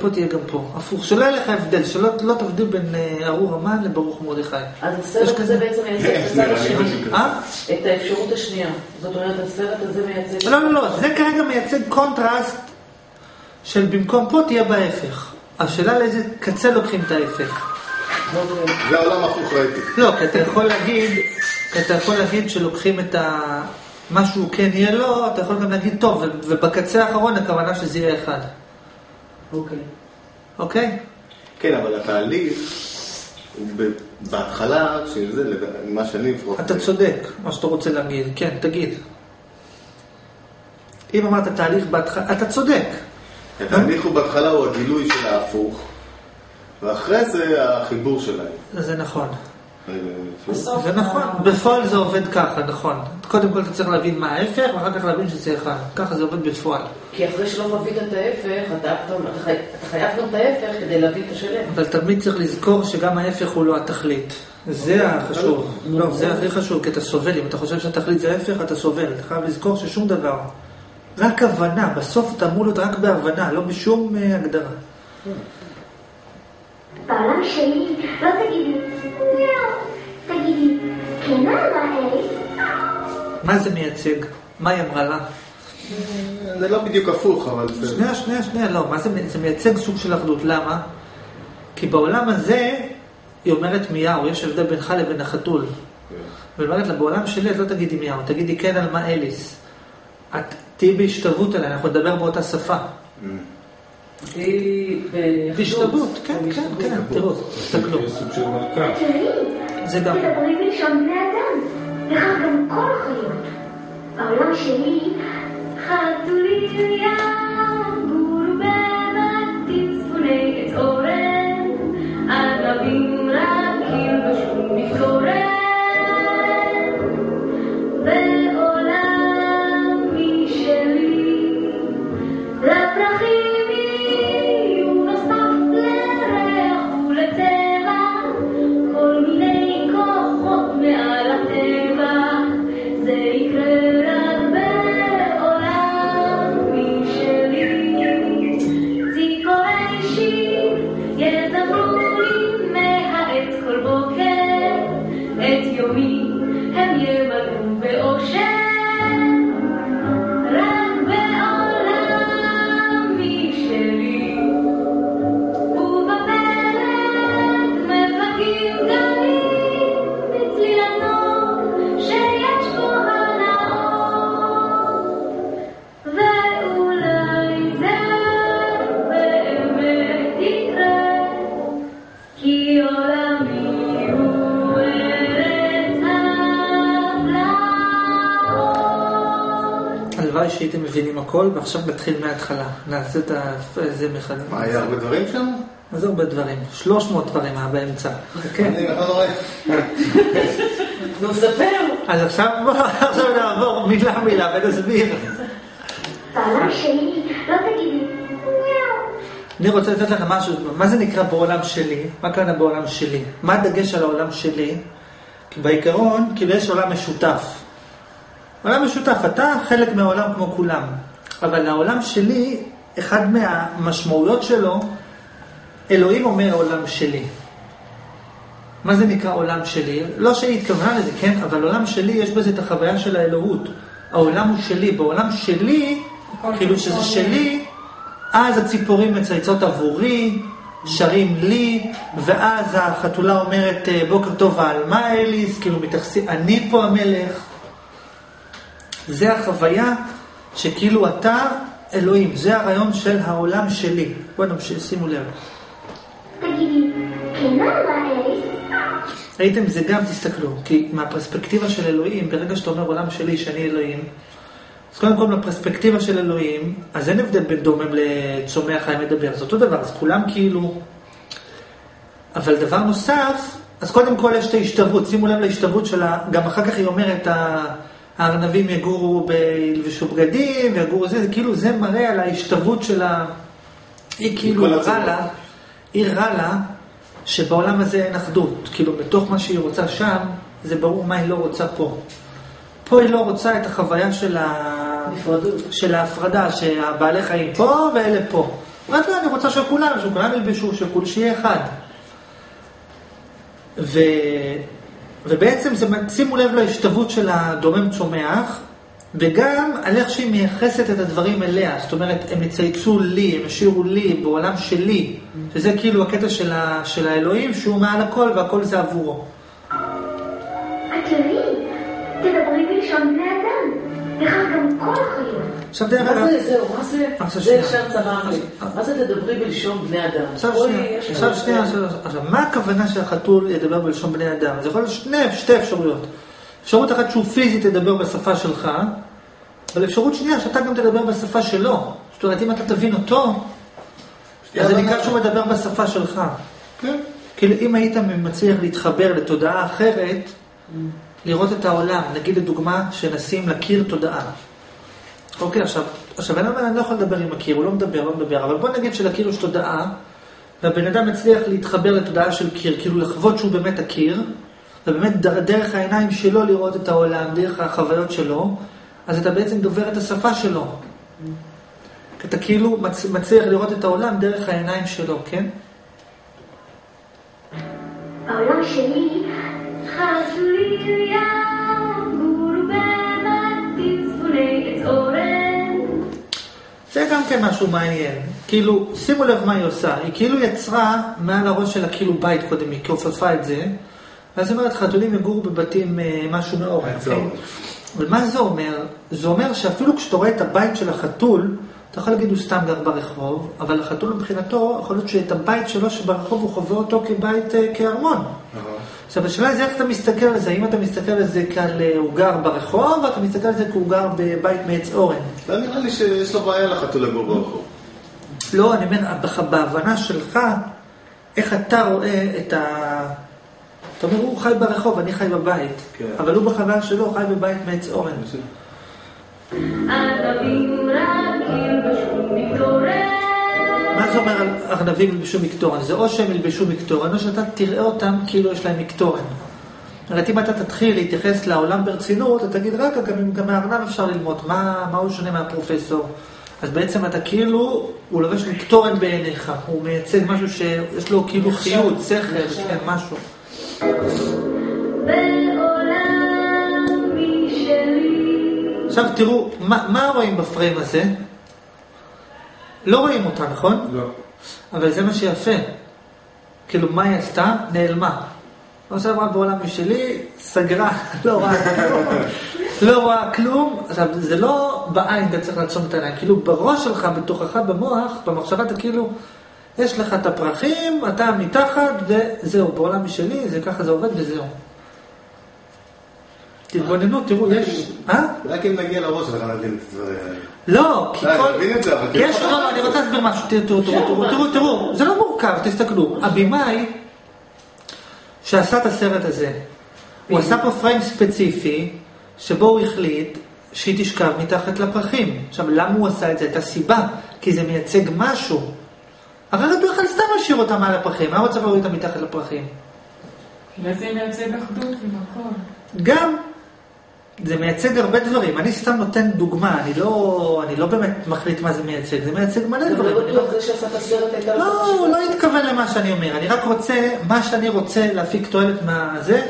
פה תהיה גם פה. הפוך, שלא יהיה לך הבדל, שלא לא תבדיל בין אה, ארור המן לברוך מרדכי. אז הסרט הזה בעצם מייצג את הצד השני. אה? את האפשרות השנייה. זאת אומרת, הסרט הזה מייצג... לא, לא, לא, זה כרגע מייצג קונטרסט של במקום פה תהיה בהפך. השאלה לאיזה קצה לוקחים את ההפך. זה העולם הפוך ראיתי. לא, כי אתה יכול להגיד, כי אתה יכול להגיד שלוקחים את ה... מה שהוא כן יהיה לו, אתה יכול גם להגיד טוב, ובקצה האחרון הכוונה שזה יהיה אחד. אוקיי. אוקיי? כן, אבל התהליך, בהתחלה, שזה, לד- מה שאני לפחות... אתה צודק, מה שאתה רוצה להגיד, כן, תגיד. אם אמרת תהליך בהתחלה, אתה צודק. התהליך הוא בהתחלה הוא הגילוי של ההפוך, ואחרי זה החיבור שלהם. זה נכון. זה נכון, בפועל זה עובד ככה, נכון. קודם כל אתה צריך להבין מה ההפך, ואחר כך להבין שזה אחד. ככה זה עובד בפועל. כי אחרי שלא חווית את ההפך, אתה חייב גם את ההפך כדי להבין את השלם. אבל תמיד צריך לזכור שגם ההפך הוא לא התכלית. זה החשוב. לא, זה הכי חשוב, כי אתה סובל. אם אתה חושב שהתכלית זה ההפך, אתה סובל. אתה חייב לזכור ששום דבר. רק הבנה, בסוף אתה אמור להיות רק בהבנה, לא בשום אה, הגדרה. בעולם שלי לא תגידי מיאו, מה זה מייצג? מה היא אמרה לה? זה לא בדיוק הפוך, אבל זה... שנייה, שנייה, שנייה, לא. מה זה, מי- זה מייצג סוג של אחדות. למה? כי בעולם הזה, היא אומרת מיהו, יש הבדל בינך לבין החתול. והיא אומרת לה, בעולם שלי את לא תגידי מיהו, תגידי כן על מה אליס. את תהיי בהשתלבות עליה, אנחנו נדבר באותה שפה. היא בהשתלבות, כן, כן, כן, תראו, תסתכלו. זה גם... תדברי בלשון בני אדם, וכך גם כל החיות. בעולם שלי, חתולים יגורו שהייתם מבינים הכל, ועכשיו נתחיל מההתחלה. נעשה את. זה מחדש. מה, היה הרבה דברים שם? מה זה הרבה דברים? 300 דברים היה באמצע. כן. אני לא רואה. נו, ספר. אז עכשיו בוא, עכשיו נעבור מילה מילה ונסביר. לא. אני רוצה לתת לכם משהו, מה זה נקרא בעולם שלי? מה כאן בעולם שלי? מה הדגש על העולם שלי? כי בעיקרון, כאילו יש עולם משותף. עולם משותף, אתה חלק מהעולם כמו כולם. אבל העולם שלי, אחד מהמשמעויות שלו, אלוהים אומר עולם שלי. מה זה נקרא עולם שלי? לא שהיא התכוונה לזה, כן? אבל עולם שלי, יש בזה את החוויה של האלוהות. העולם הוא שלי. בעולם שלי, כאילו שזה שלי, אז הציפורים מצייצות עבורי, שרים לי, ואז החתולה אומרת בוקר טוב על מה אליס, כאילו מתייחסים, אני פה המלך. זה החוויה שכאילו אתה אלוהים, זה הרעיון של העולם שלי. בואו נמשיך, שימו לב. ראיתם? זה גם, תסתכלו, כי מהפרספקטיבה של אלוהים, ברגע שאתה אומר עולם שלי, שאני אלוהים, אז קודם כל מהפרספקטיבה של אלוהים, אז אין הבדל בין דומם לצומח חי מדבר, זה אותו דבר, אז כולם כאילו... אבל דבר נוסף, אז קודם כל יש את ההשתוות, שימו לב להשתוות שלה, גם אחר כך היא אומרת, ה- הארנבים יגורו, ב- ילבשו בגדים, ויגורו זה, זה כאילו זה מראה על ההשתוות של ה... היא כאילו רע. לה, היא רע לה, שבעולם הזה אין אחדות. כאילו, בתוך מה שהיא רוצה שם, זה ברור מה היא לא רוצה פה. פה היא לא רוצה את החוויה של, ה... של ההפרדה, שהבעלי חיים פה ואלה פה. אומרת לא, אני רוצה שכולם, שכולם ילבשו, שכול, שיהיה אחד. ו... ובעצם זה, שימו לב להשתוות של הדומם צומח, וגם על איך שהיא מייחסת את הדברים אליה. זאת אומרת, הם יצייצו לי, הם ישירו לי, בעולם שלי. שזה כאילו הקטע של, ה... של האלוהים, שהוא מעל הכל והכל זה עבורו. את תראי, תדברי בלשון בני אדם. וכך גם כל החיות. עכשיו דרך מה אגב, זה, זהו, מה זה, זה. ישר צרם לי. מה זה תדברי בלשון בני אדם? עכשיו שנייה, יש עכשיו מה הכוונה שהחתול ידבר בלשון בני אדם? זה יכול להיות שתי אפשרויות. אפשרות אחת שהוא פיזית ידבר בשפה שלך, אבל אפשרות שנייה שאתה גם תדבר בשפה שלו. זאת אומרת, אם אתה תבין אותו, אז זה נקרא שהוא מדבר בשפה שלך. כן. כאילו, אם היית מצליח להתחבר לתודעה אחרת, לראות את העולם, נגיד לדוגמה, שנשים לקיר תודעה. אוקיי, עכשיו, עכשיו, אני לא יכול לדבר עם הקיר, הוא לא מדבר, לא מדבר, אבל בוא נגיד שלקיר יש תודעה, והבן אדם מצליח להתחבר לתודעה של קיר, כאילו לחוות שהוא באמת הקיר, ובאמת דרך העיניים שלו לראות את העולם, דרך החוויות שלו, אז אתה בעצם דובר את השפה שלו. אתה כאילו מצ- מצליח לראות את העולם דרך העיניים שלו, כן? העולם שלי זה גם כן משהו מעניין. כאילו, שימו לב מה היא עושה. היא כאילו יצרה מעל הראש שלה כאילו בית קודם, היא כופפה את זה. ואז היא אומרת, חתולים יגורו בבתים אה, משהו מאורן. זהו. אוקיי? אבל מה זה אומר? זה אומר שאפילו כשאתה רואה את הבית של החתול, אתה יכול להגיד הוא סתם גר ברחוב, אבל החתול מבחינתו, יכול להיות שאת הבית שלו שברחוב הוא חווה אותו כבית, אה, כארמון. נכון. עכשיו, השאלה היא איך אתה מסתכל על זה, האם אתה מסתכל על זה כעל אה, הוא גר ברחוב, או אתה מסתכל על זה כי הוא גר בבית מעץ אורן. לא נראה לי שיש לו בעיה לחתול לגור ברחוב. לא, אני אומר, בהבנה שלך, איך אתה רואה את ה... אתה אומר, הוא חי ברחוב, אני חי בבית. כן. אבל הוא בחוויה שלו חי בבית מעץ אורן. ענבים רכים בשום מקטורן. מה זה אומר על ארנבים ילבשו מקטורן? זה או שהם ילבשו מקטורן, או שאתה תראה אותם כאילו יש להם מקטורן. זאת אם אתה תתחיל להתייחס לעולם ברצינות, אתה תגיד, רגע, גם, גם מהארנב אפשר ללמוד, מה, מה הוא שונה מהפרופסור? אז בעצם אתה כאילו, הוא לובש מקטורן בעיניך, הוא מייצג משהו שיש לו כאילו חיות, שכל, כן, משהו. עכשיו תראו, מה, מה רואים בפריים הזה? לא רואים אותה, נכון? לא. אבל זה מה שיפה. כאילו, מה היא עשתה? נעלמה. לא שעברה בעולם משלי, סגרה, לא רואה כלום. לא רואה כלום. עכשיו, זה לא בעין אתה צריך לעצום את העיניים, כאילו בראש שלך, בתוכך, במוח, במחשבה אתה כאילו, יש לך את הפרחים, אתה מתחת, וזהו, בעולם משלי, זה ככה זה עובד וזהו. תתבוננו, תראו, יש... אה? רק אם נגיע לראש שלך נבין את הדברים האלה. לא, כי כל... את יש, כאילו- לא, לא, אני רוצה להסביר משהו, תראו, תראו, תראו, תראו, זה לא מורכב, תסתכלו. הבמאי שעשה את הסרט הזה, הוא עשה פה פריים ספציפי, שבו הוא החליט שהיא תשכב מתחת לפרחים. עכשיו, למה הוא עשה את זה? הייתה סיבה, כי זה מייצג משהו. אחרת הוא יכול סתם להשאיר אותה מעל הפרחים, מה הוא צריך להוריד אותה מתחת לפרחים? אולי זה מייצג אחדות עם הכל. גם, זה מייצג הרבה דברים. אני סתם נותן דוגמה, אני לא, אני לא באמת מחליט מה זה מייצג, זה מייצג מלא דברים. לא אני בטוח זה שעשה את הסרט הייתה לא. הוא לא התכוון למה שאני אומר, אני רק רוצה, מה שאני רוצה להפיק תועלת מהזה,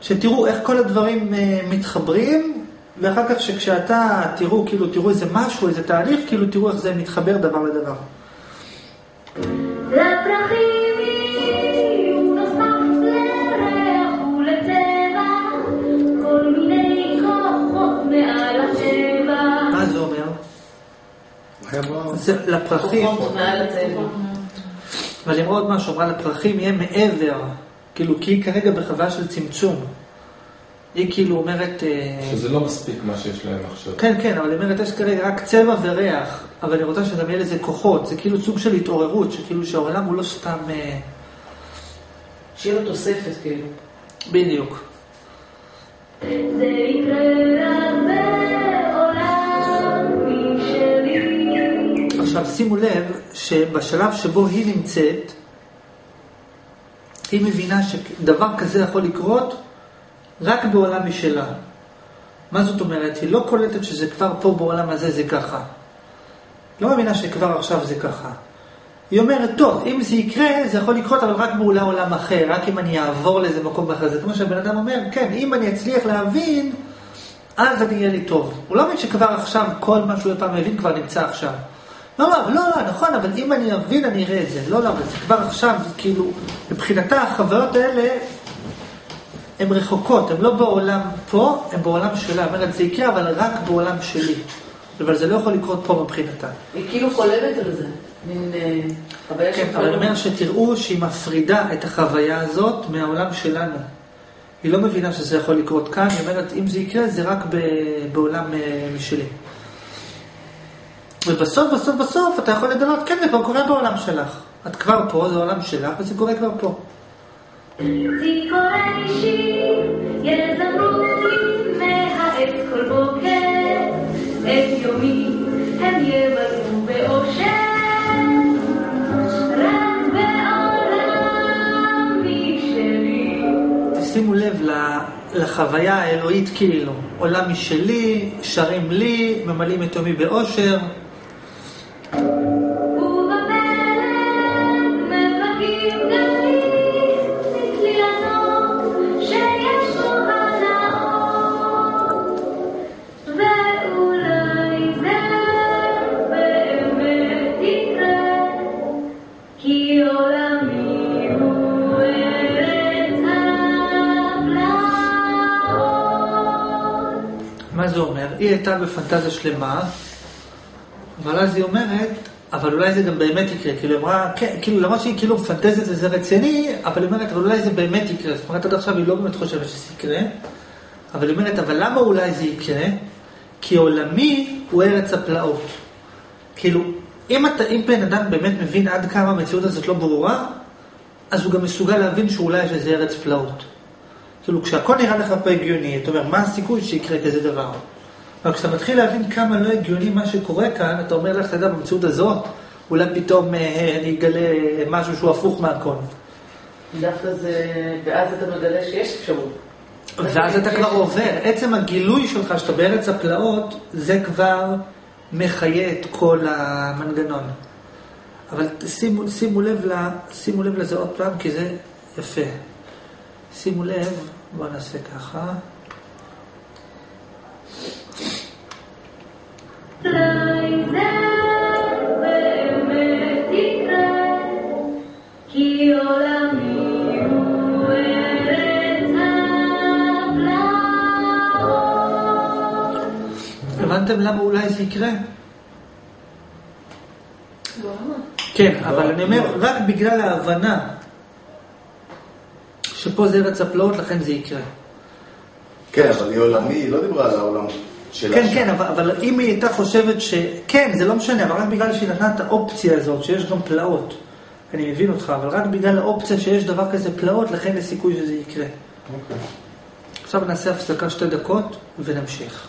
שתראו איך כל הדברים אה, מתחברים, ואחר כך שכשאתה תראו, כאילו, תראו איזה משהו, איזה תהליך, כאילו, תראו איך זה מתחבר דבר לדבר. לפרחים לפרחים, הטבע. אבל היא אמרה עוד משהו, אמרה לפרחים יהיה מעבר, כאילו, כי היא כרגע בחוויה של צמצום. היא כאילו אומרת... אה, שזה לא מספיק מה שיש להם עכשיו. כן, כן, אבל היא אומרת, יש כרגע רק צבע וריח, אבל אני רוצה שגם יהיה לזה כוחות, זה כאילו סוג של התעוררות, שכאילו שהעולם הוא לא סתם... אה, שיהיה לו תוספת כאילו. בדיוק. זה יקרה עכשיו שימו לב שבשלב שבו היא נמצאת, היא מבינה שדבר כזה יכול לקרות רק בעולם משלה. מה זאת אומרת? היא לא קולטת שזה כבר פה בעולם הזה זה ככה. לא מאמינה שכבר עכשיו זה ככה. היא אומרת, טוב, אם זה יקרה, זה יכול לקרות, אבל רק באולי עולם אחר, רק אם אני אעבור לאיזה מקום אחר. זה כמו שהבן אדם אומר, כן, אם אני אצליח להבין, אז אני יהיה לי טוב. הוא לא מבין שכבר עכשיו, כל מה שהוא פעם מבין כבר נמצא עכשיו. לא, לא, לא, לא, נכון, אבל אם אני אבין, אני אראה את זה. לא, לא, אבל זה כבר עכשיו, כאילו, מבחינתה החוויות האלה, הן רחוקות, הן לא בעולם פה, הן בעולם שלה. אומרת, זה יקרה, אבל רק בעולם שלי. אבל זה לא יכול לקרות פה מבחינתה. היא כאילו חולמת על זה. מין אה, חוויה כן, אבל אני. אומר שתראו שהיא מפרידה את החוויה הזאת מהעולם שלנו. היא לא מבינה שזה יכול לקרות כאן, היא אומרת, אם זה יקרה, זה רק בעולם אה, משלי. ובסוף, בסוף, בסוף, אתה יכול לגלות, כן, זה כבר קורה בעולם שלך. את כבר פה, זה העולם שלך, וזה קורה כבר פה. ציפורן אישי, יזמרו לי מהעץ כל בוקר, את יומי הם יבלו באושר, רק בעולם משלי. שימו לב לחוויה האלוהית כאילו. עולם משלי, שרים לי, ממלאים את יומי באושר. מה זה אומר? היא הייתה בפנטזיה שלמה, אבל אז היא אומרת, אבל אולי זה גם באמת יקרה. כאילו, היא אמרה, כן, כאילו, למרות שהיא כאילו מפנטזת וזה רציני, אבל היא אומרת, אבל אולי זה באמת יקרה. זאת אומרת, עד עכשיו היא לא באמת חושבת שזה יקרה, אבל היא אומרת, אבל למה אולי זה יקרה? כי עולמי הוא ארץ הפלאות. כאילו, אם, אתה, אם בן אדם באמת מבין עד כמה המציאות הזאת לא ברורה, אז הוא גם מסוגל להבין שאולי יש איזה ארץ פלאות. כאילו, כשהכל נראה לך פה הגיוני, אתה אומר, מה הסיכוי שיקרה כזה דבר? אבל כשאתה מתחיל להבין כמה לא הגיוני מה שקורה כאן, אתה אומר לך, אתה יודע, במציאות הזאת, אולי פתאום אה, אני אגלה משהו שהוא הפוך מהכל. דווקא זה, ואז אתה מגלה שיש אפשרות. ואז אתה כבר עובר. עצם הגילוי שלך שאתה בארץ הפלאות, זה כבר מחיה את כל המנגנון. אבל שימו, שימו, לב, ל, שימו לב לזה עוד פעם, כי זה יפה. שימו לב, בואו נעשה ככה. הבנתם למה אולי זה יקרה? כן, אבל אני אומר, רק בגלל ההבנה שפה זה ארץ הפלאות, לכן זה יקרה. כן, אבל היא עולמי, היא לא דיברה על העולם שלה. כן. כן, אבל, אבל אם היא הייתה חושבת ש... כן, זה לא משנה, אבל רק בגלל שהיא נתנה את האופציה הזאת, שיש גם פלאות. אני מבין אותך, אבל רק בגלל האופציה שיש דבר כזה פלאות, לכן יש סיכוי שזה יקרה. אוקיי. עכשיו נעשה הפסקה שתי דקות ונמשיך.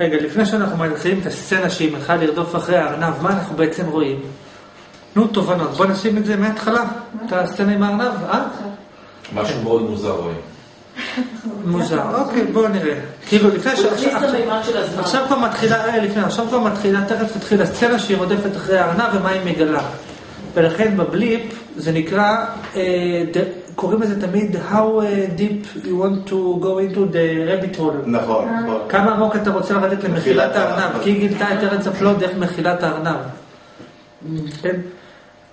רגע, לפני שאנחנו מתחילים את הסצנה שהיא מתחילה לרדוף אחרי הארנב, מה אנחנו בעצם רואים? נו, תובנות. בוא נשים את זה מההתחלה, את הסצנה עם הארנב, אה? משהו מאוד מוזר רואים. מוזר. אוקיי, בואו נראה. כאילו, לפני את עכשיו- כבר מתחילה, אה, לפני, עכשיו כבר מתחילה, תכף תתחיל הסצנה שהיא רודפת אחרי הארנב ומה היא מגלה. ולכן בבליפ זה נקרא, אה, קוראים לזה תמיד How אה, deep you want to go into the rabbit hole. נכון, נכון. כמה עמוק אתה רוצה לרדת למחילת מחילת הארנב. כי היא גילתה את ארץ הפלאות דרך מחילת הארנב. כן?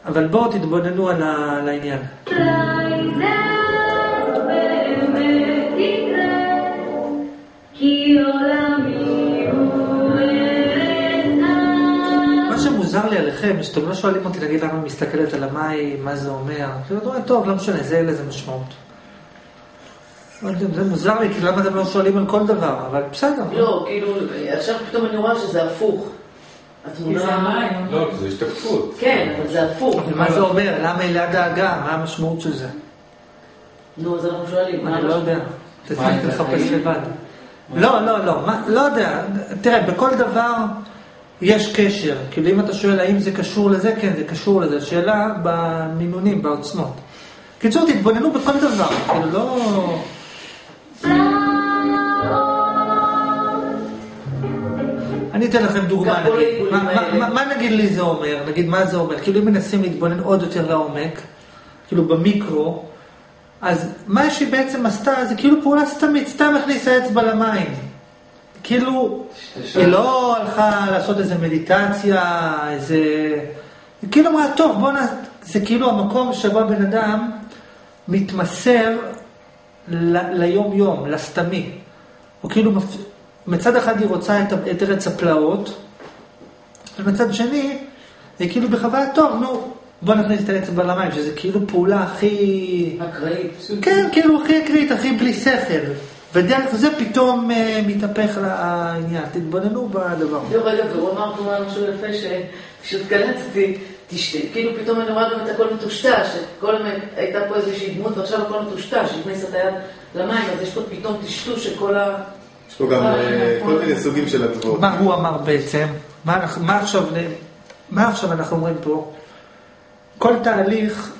אבל בואו תתבוננו על העניין. עליכם, שאתם לא שואלים אותי, נגיד, למה מסתכלת על המים, מה זה אומר. כאילו, אתה אומר, טוב, לא משנה, זה אין לזה משמעות. לא זה מוזר לי, כי למה אתם לא שואלים על כל דבר, אבל בסדר. לא, כאילו, עכשיו פתאום אני רואה שזה הפוך. כי זה התמונה... המים. לא, כי זה השתקפות. כן, אבל זה הפוך. אבל מה זה אומר? למה היא ליד האגם? מה המשמעות של זה? נו, אז אנחנו שואלים. אני לא יודע. תצטרך זה לחפש? לבד. לא, לא, לא, לא יודע. תראה, בכל דבר יש קשר. כאילו אם אתה שואל האם זה קשור לזה, כן, זה קשור לזה. שאלה במינונים, בעוצמות. קיצור, תתבוננו בכל דבר. כאילו לא... אני אתן לכם דוגמה, נגיד. מה נגיד לי זה אומר? נגיד, מה זה אומר? כאילו אם מנסים להתבונן עוד יותר לעומק, כאילו במיקרו, אז מה שהיא בעצם עשתה זה כאילו פעולה סתמית, סתם הכניסה אצבע למים. כאילו, היא לא הלכה לעשות איזה מדיטציה, איזה... היא כאילו אמרה, טוב, בוא נ... זה כאילו המקום שבו הבן אדם מתמסר ל... ליום-יום, לסתמי. הוא כאילו. מצד אחד היא רוצה את, ארץ הפלאות, ומצד שני, היא כאילו בחוויה, טוב, נו, בוא נכניס את האצבע למים, שזה כאילו פעולה הכי... אקראית. כן, כאילו הכי אקרית, הכי בלי שכל. ודרך זה פתאום אה, מתהפך לה העניין. תתבוננו בדבר. זהו רגע, והוא אמר פה משהו יפה שפשוט קלטתי, תשתה, כאילו פתאום אני רואה גם את הכל מטושטש, הזמן הייתה פה איזושהי דמות ועכשיו הכל מטושטש, הכניסה את היד למים, אז יש פה פתאום טשטוש של כל ה... יש פה גם אה, כל מיני סוגים של אדוות. מה הוא אמר בעצם? מה עכשיו אנחנו אומרים פה? כל תהליך,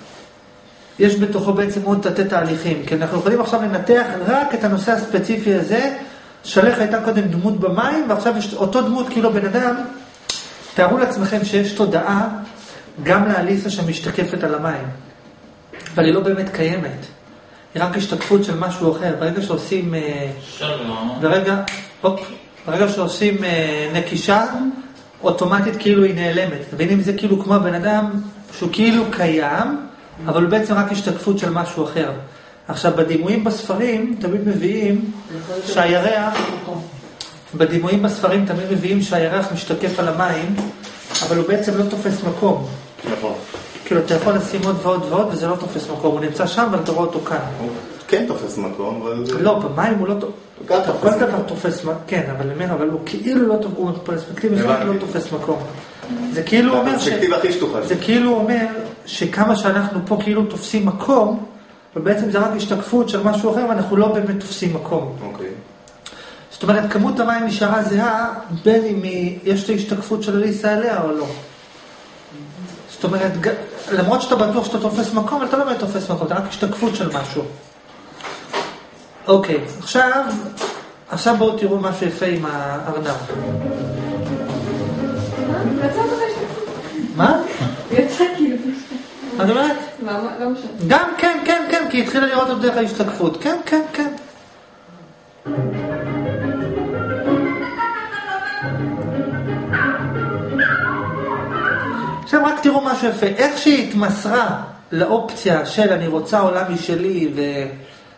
יש בתוכו בעצם עוד תתי תהליכים. כי אנחנו יכולים עכשיו לנתח רק את הנושא הספציפי הזה, שלך הייתה קודם דמות במים, ועכשיו יש אותו דמות כאילו בן אדם. תארו לעצמכם שיש תודעה גם לאליסה שמשתקפת על המים, אבל היא לא באמת קיימת. היא רק השתקפות של משהו אחר. ברגע שעושים... אה, שלום. ברגע, הופ, ברגע שעושים אה, נקישה, אוטומטית כאילו היא נעלמת. אם זה כאילו כמו הבן אדם שהוא כאילו קיים, אבל הוא בעצם רק השתקפות של משהו אחר. עכשיו, בדימויים בספרים תמיד מביאים שהירח, בדימויים בספרים תמיד מביאים שהירח משתקף על המים, אבל הוא בעצם לא תופס מקום. נכון. כאילו, אתה יכול לשים עוד ועוד ועוד וזה לא תופס מקום, הוא נמצא שם אבל אתה רואה אותו כאן. הוא כן תופס מקום, אבל. לא, במים הוא לא תופס. כל דבר מקום. תופס, מ- כן, אבל אומר, אבל הוא כאילו לא תופס, הוא פרספקטיבה. לא תופס מקום. זה כאילו אומר ש... זה כאילו אומר שכמה שאנחנו פה כאילו תופסים מקום, אבל בעצם זה רק השתקפות של משהו אחר ואנחנו לא באמת תופסים מקום. אוקיי. זאת אומרת, כמות המים נשארה זהה, בין אם יש את ההשתקפות של אליסה עליה או לא. זאת אומרת, למרות שאתה בטוח שאתה תופס מקום, אתה לא באמת תופס מקום, אתה רק השתקפות של משהו. אוקיי, עכשיו, עכשיו בואו תראו משהו יפה עם הארנב. השתתפות. מה? את אומרת? לא. גם כן, כן, כן, כי היא התחילה לראות את דרך ההשתקפות. כן, כן, כן. עכשיו רק תראו משהו יפה, איך שהיא התמסרה לאופציה של אני רוצה עולם משלי ו...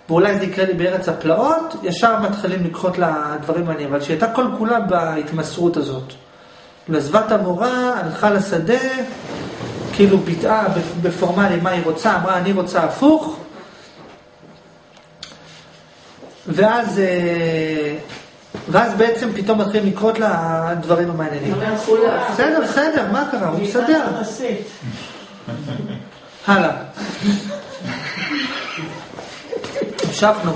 ואולי זה יקרה לי בארץ הפלאות, ישר מתחילים לקחות לה דברים מעניינים, אבל שהיא הייתה כל כולה בהתמסרות הזאת. עזבה את המורה, הלכה לשדה, כאילו ביטאה בפורמלי מה היא רוצה, אמרה אני רוצה הפוך, ואז, אה, ואז בעצם פתאום מתחילים לקרות לה דברים המעניינים. בסדר, בסדר, מה קרה? הוא מסדר. הלאה. המשכנו.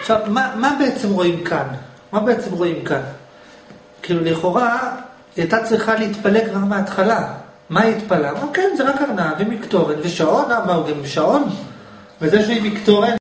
עכשיו, מה, מה בעצם רואים כאן? מה בעצם רואים כאן? כאילו, לכאורה, היא הייתה צריכה להתפלג כבר מההתחלה. מה היא התפלאה? כן, זה רק ארנב עם מקטורן ושעון, הוא גם שעון? וזה שהוא עם מקטורן